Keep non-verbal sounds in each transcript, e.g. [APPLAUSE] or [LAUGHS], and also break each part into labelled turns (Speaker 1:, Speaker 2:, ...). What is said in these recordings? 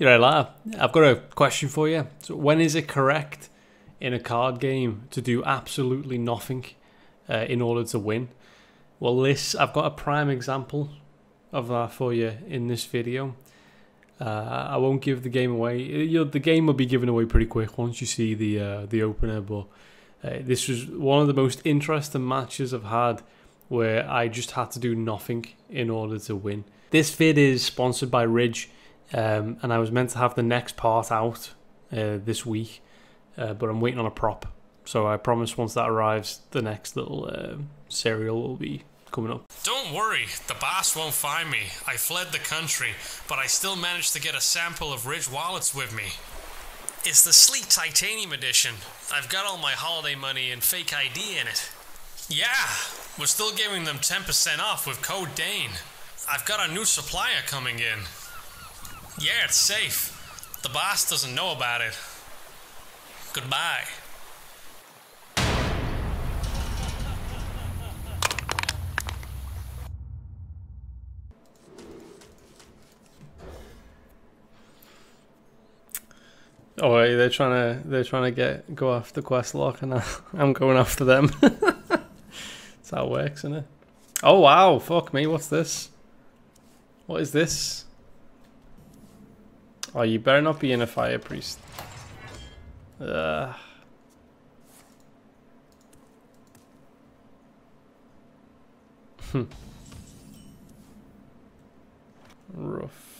Speaker 1: You know, like, I've got a question for you. So when is it correct in a card game to do absolutely nothing uh, in order to win? Well, this I've got a prime example of that for you in this video. Uh, I won't give the game away. You know, the game will be given away pretty quick once you see the uh, the opener. But uh, this was one of the most interesting matches I've had, where I just had to do nothing in order to win. This vid is sponsored by Ridge, um, and I was meant to have the next part out uh, this week, uh, but I'm waiting on a prop. So I promise once that arrives, the next little uh, serial will be coming up.
Speaker 2: Don't worry, the boss won't find me. I fled the country, but I still managed to get a sample of Ridge wallets with me. It's the sleek titanium edition. I've got all my holiday money and fake ID in it. Yeah, we're still giving them 10% off with code Dane. I've got a new supplier coming in. Yeah, it's safe. The boss doesn't know about it. Goodbye.
Speaker 1: Oh, wait, they're trying to they're trying to get go after Questlock, and I, [LAUGHS] I'm going after them. [LAUGHS] That's how it works, isn't it? Oh wow, fuck me, what's this? What is this? Oh, you better not be Inner Fire priest. Ugh. [LAUGHS] Hmm. Rough.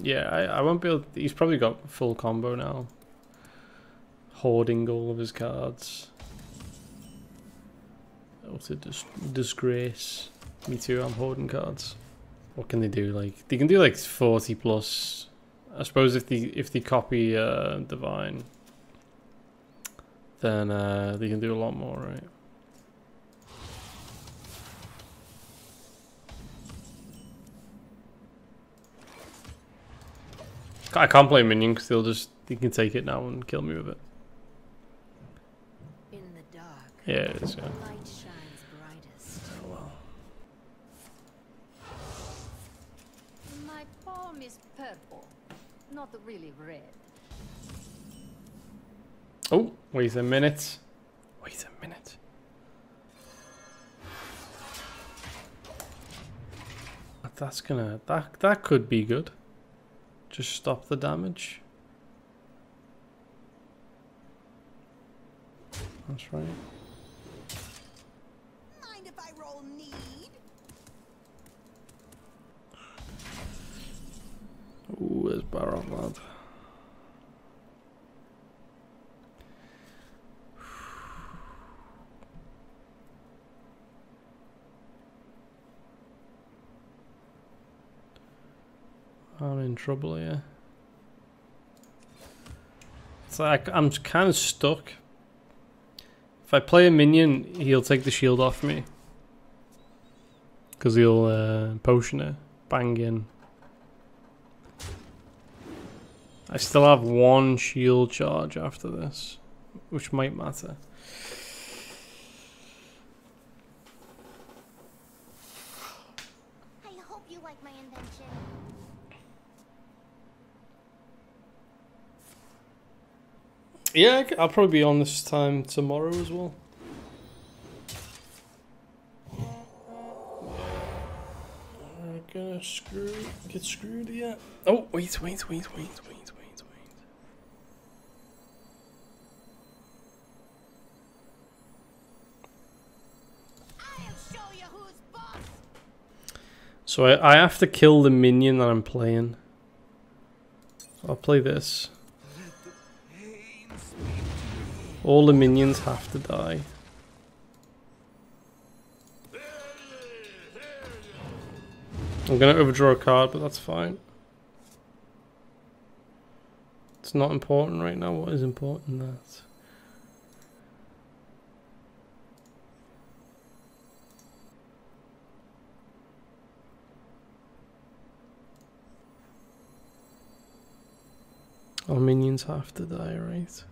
Speaker 1: Yeah, I, I won't be able... He's probably got full combo now. Hoarding all of his cards. A dis disgrace. Me too, I'm hoarding cards. What can they do? Like they can do like 40 plus. I suppose if they if they copy uh, Divine, then uh, they can do a lot more, right? I can't play minion because they'll just they can take it now and kill me with it.
Speaker 3: In the dark,
Speaker 1: Yeah, it is. Yeah.
Speaker 3: light shines brightest.
Speaker 1: Oh well.
Speaker 3: Is purple, not really red.
Speaker 1: Oh, wait a minute. Wait a minute. That's gonna that that could be good. Just stop the damage. That's right.
Speaker 3: Mind if I roll need?
Speaker 1: Ooh, there's Barov lad. I'm in trouble here. It's like I'm kind of stuck. If I play a minion, he'll take the shield off me. Because he'll uh, potion it, bang in. I still have one shield charge after this, which might matter.
Speaker 3: I hope you like my invention.
Speaker 1: Yeah, I'll probably be on this time tomorrow as well. Gonna uh, screw, get screwed yet. Oh, wait, wait, wait, wait, wait, wait, wait. So I, I have to kill the minion that I'm playing. I'll play this. All the minions have to die. I'm gonna overdraw a card, but that's fine. It's not important right now. What is important? That. All minions have to die, right?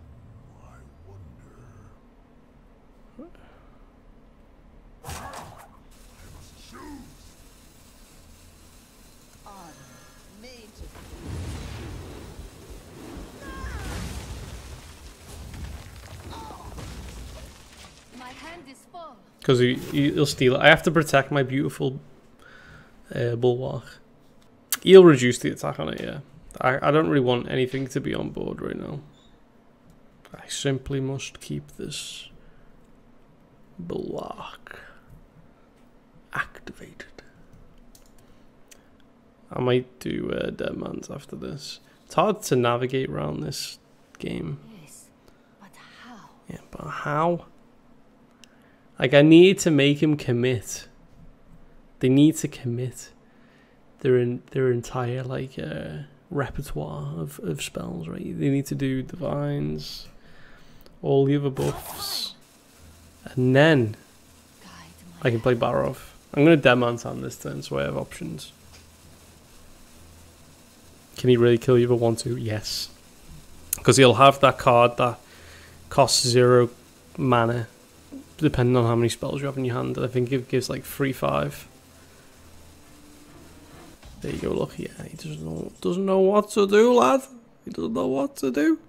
Speaker 1: Because he, he'll steal it. I have to protect my beautiful uh, bulwark. He'll reduce the attack on it, yeah. I, I don't really want anything to be on board right now. I simply must keep this block activated. I might do uh, Dead Man's after this. It's hard to navigate around this game.
Speaker 3: Yes, but how?
Speaker 1: Yeah, but how? Like, I need to make him commit. They need to commit their in, their entire like uh, repertoire of, of spells, right? They need to do divines, all the other buffs, and then I can play Barov. I'm gonna Deadman's hand this turn, so I have options. Can he really kill you if I want to? Yes. Because he'll have that card that costs zero mana, depending on how many spells you have in your hand. I think it gives like three five. There you go. Look, yeah, he doesn't know doesn't know what to do, lad. He doesn't know what to do.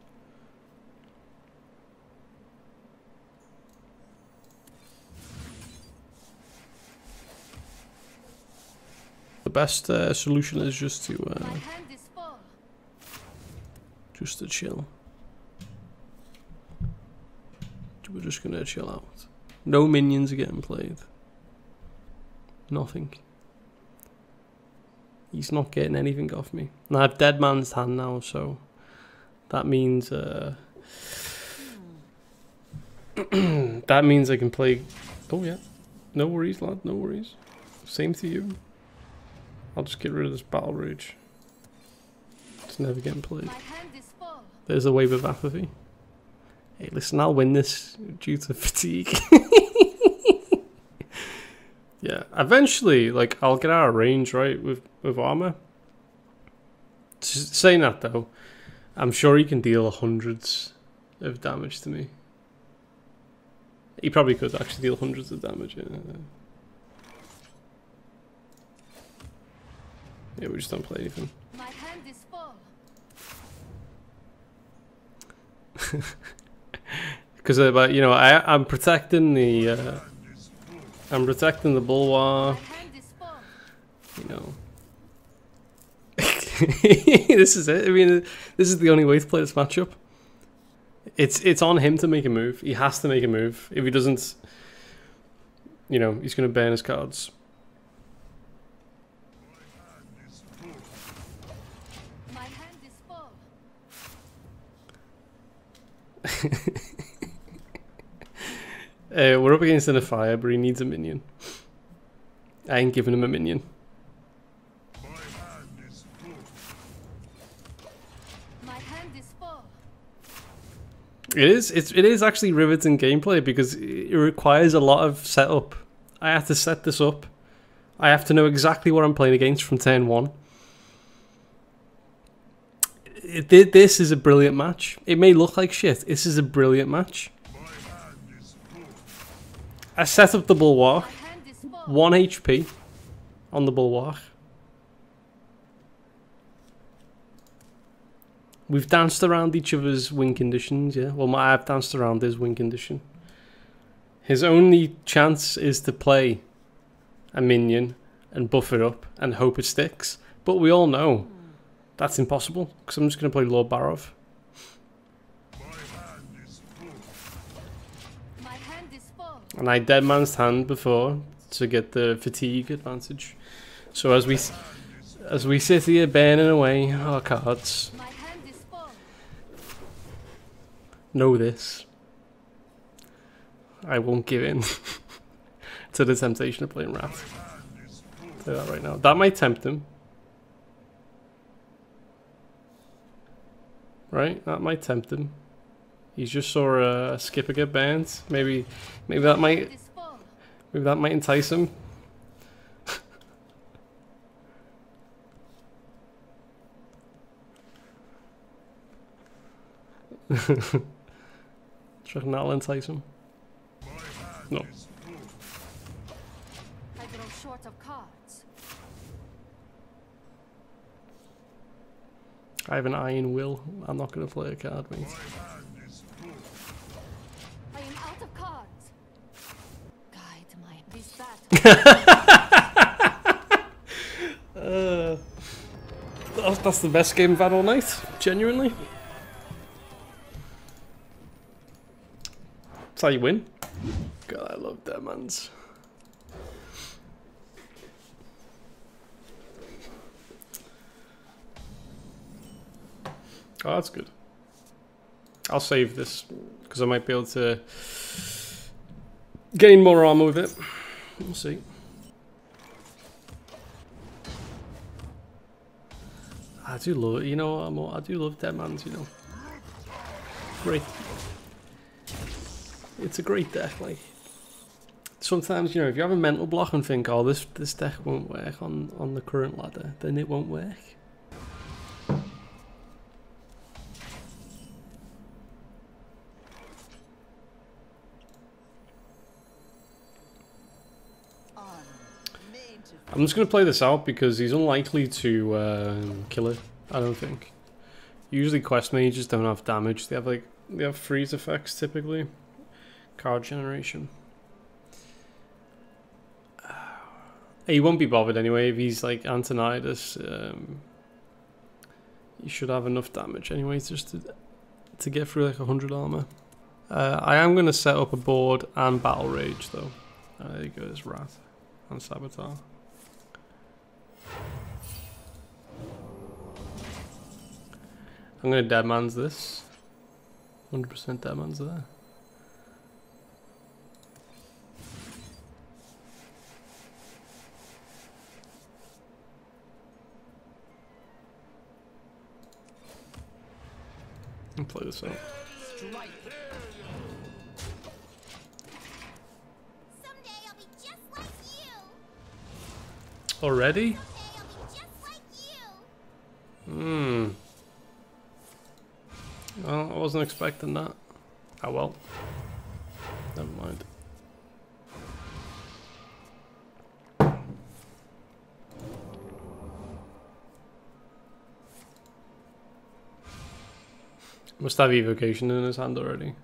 Speaker 1: The best uh, solution is just to uh,
Speaker 3: My hand is full.
Speaker 1: just to chill. We're just gonna chill out. No minions are getting played. Nothing. He's not getting anything off me. And I have Dead Man's hand now, so that means uh, [CLEARS THROAT] that means I can play. Oh yeah, no worries, lad. No worries. Same to you. I'll just get rid of this battle rage. It's never getting played.
Speaker 3: My hand is full.
Speaker 1: There's a wave of apathy. Hey, listen, I'll win this due to fatigue. [LAUGHS] yeah, eventually, like, I'll get out of range, right, with, with armor. S- saying that, though, I'm sure he can deal hundreds of damage to me. He probably could actually deal hundreds of damage, yeah. Yeah, we just don't play anything.
Speaker 3: My hand is full. [LAUGHS]
Speaker 1: Because, uh, but you know, I I'm protecting the uh, I'm protecting the bulwark.
Speaker 3: hand is full.
Speaker 1: You know, [LAUGHS] this is it. I mean, this is the only way to play this matchup. It's it's on him to make a move. He has to make a move. If he doesn't, you know, he's going to burn his cards. [LAUGHS]
Speaker 3: My hand is full.
Speaker 1: Uh, we're up against an fire, but he needs a minion. I ain't giving him a minion.
Speaker 3: My hand is full.
Speaker 1: It is. It's. It is actually riveting gameplay because it requires a lot of setup. I have to set this up. I have to know exactly what I'm playing against from turn one. It, this is a brilliant match. It may look like shit. This is a brilliant match. I set up the bulwark,
Speaker 3: My hand is full.
Speaker 1: one HP on the bulwark. We've danced around each other's win conditions, yeah. Well, my, I've danced around his win condition. His only chance is to play a minion and buff it up and hope it sticks. But we all know that's impossible because I'm just going to play Lord Barov. I dead man's hand before to get the fatigue advantage. So as we as we sit here burning away our cards, know this. I won't give in [LAUGHS] to the temptation of playing Wrath. Say that right now. That might tempt him. Right? That might tempt him. He's just saw a skipper get banned. Maybe maybe that might maybe that might entice him. [LAUGHS] Trying that'll entice him. No.
Speaker 3: I
Speaker 1: have an iron will. I'm not going to play a card, mate. Uh, that's, the best game I've had all night. Genuinely. That's how you win. God, I love Deadmans. Oh, that's good. I'll save this because I might be able to gain more armor with it. We'll see. I do love it, you know, I'm, I do love Deadmans, you know. Great. It's a great deck, like. Sometimes, you know, if you have a mental block and think, oh, this, this deck won't work on, on the current ladder, then it won't work. I'm just going to play this out because he's unlikely to um, kill it, I don't think. Usually quest mages don't have damage, they have like, they have freeze effects typically. Card generation. He won't be bothered anyway if he's like Antonidas. Um, he should have enough damage anyway just to, to get through like 100 armor. Uh, I am going to set up a board and battle rage though. Uh, there you go, there's Wrath and Saboteur. I'm gonna deadman's this. 100% deadman's there. And play this out.
Speaker 4: Someday I'll be just like.
Speaker 1: Already?
Speaker 4: Someday I'll be just like.
Speaker 1: Hmm. Well, I wasn't expecting that. Oh well. Never mind. Must have evocation in his hand already.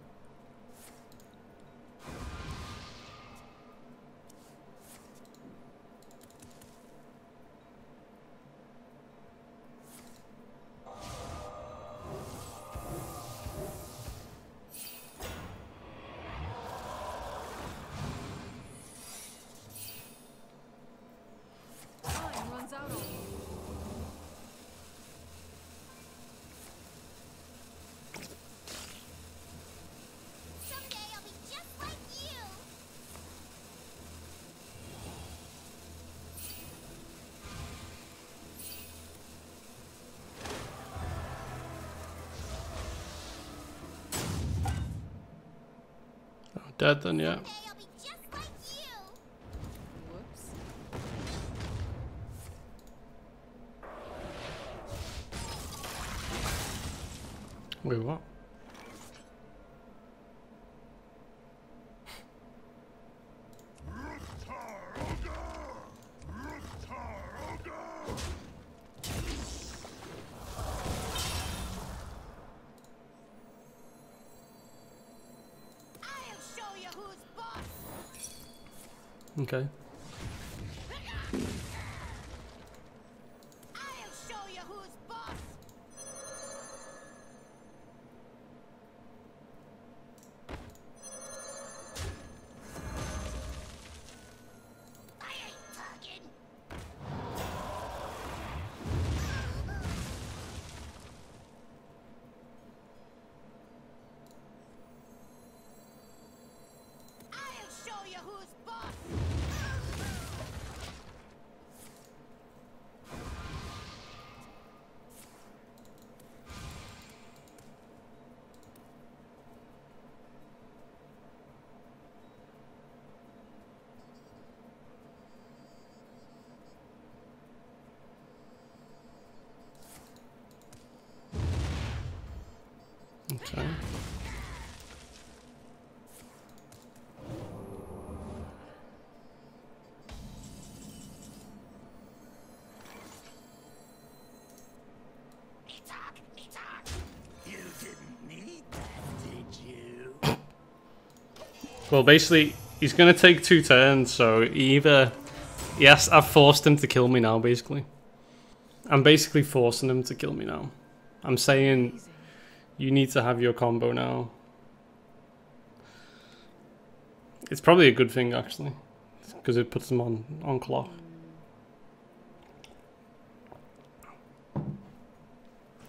Speaker 1: Dead then, yeah.
Speaker 4: Someday I'll be just like you.
Speaker 3: Whoops.
Speaker 1: Wait, what? Okay. Well, basically, he's gonna take two turns, so either... Yes, I've forced him to kill me now, basically. I'm basically forcing him to kill me now. I'm saying, you need to have your combo now. It's probably a good thing, actually. Because it puts them on, on clock.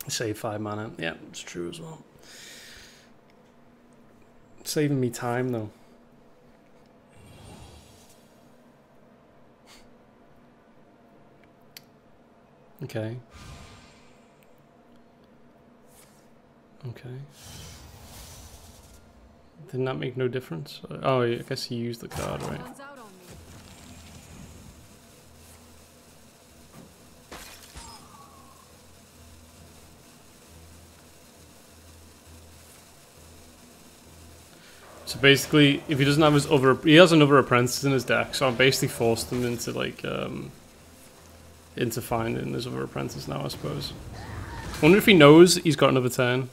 Speaker 1: Save five mana. Yeah, it's true as well. Saving me time, though. Okay. Okay. Didn't that make no difference? Oh, I guess he used the card, right?
Speaker 3: Runs out on me.
Speaker 1: So basically, if he doesn't have his other, he has another apprentice in his deck. So I'm basically forced him into like, um, into finding his other apprentice now. I suppose. Wonder if he knows he's got another turn.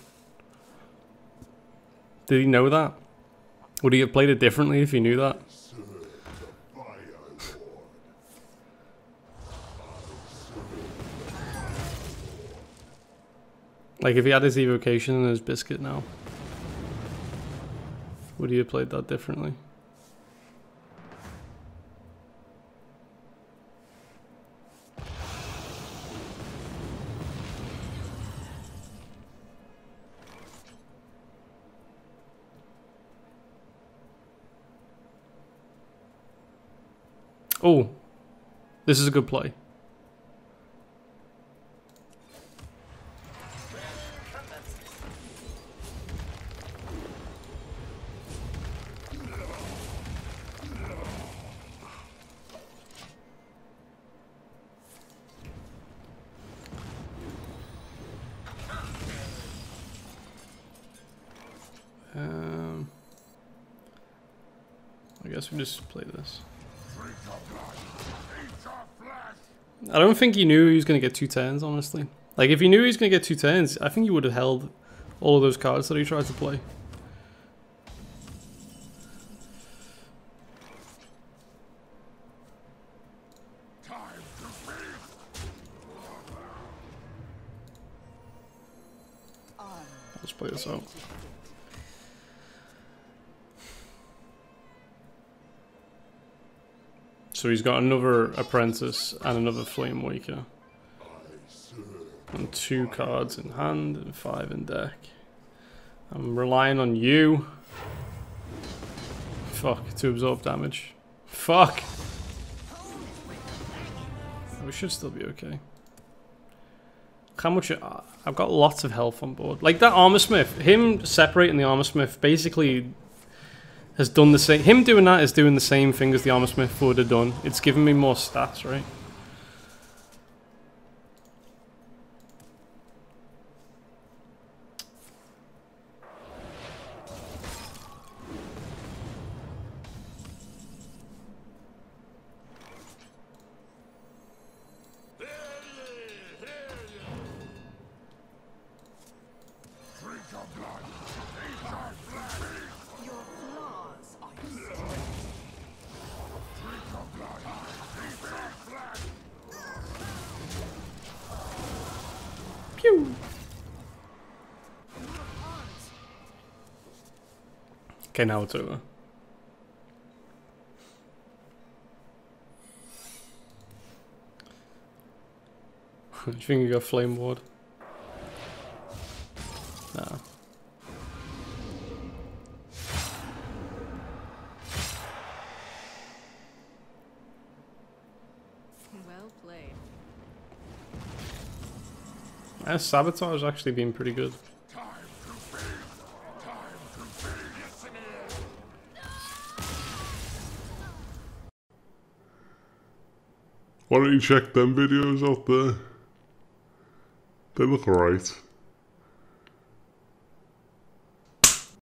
Speaker 1: Did he know that? Would he have played it differently if he knew that? Like if he had his evocation and his biscuit now. Would he have played that differently? Oh, this is a good play. Um, I guess we just play this. I don't think he knew he was going to get two turns, honestly. Like, if he knew he was going to get two turns, I think he would have held all of those cards that he tried to play. So he's got another apprentice and another Flamewaker. And two cards in hand and five in deck. I'm relying on you. Fuck, to absorb damage. Fuck! We should still be okay. How much? uh, I've got lots of health on board. Like that Armorsmith, him separating the Armorsmith basically has done the same. Him doing that is doing the same thing as the Armorsmith would have done. It's giving me more stats, right? Okay, now it's over. Do you think you got flame ward? No.
Speaker 3: well played.
Speaker 1: Uh, sabotage actually been pretty good.
Speaker 5: Why don't you check them videos out there? They look alright.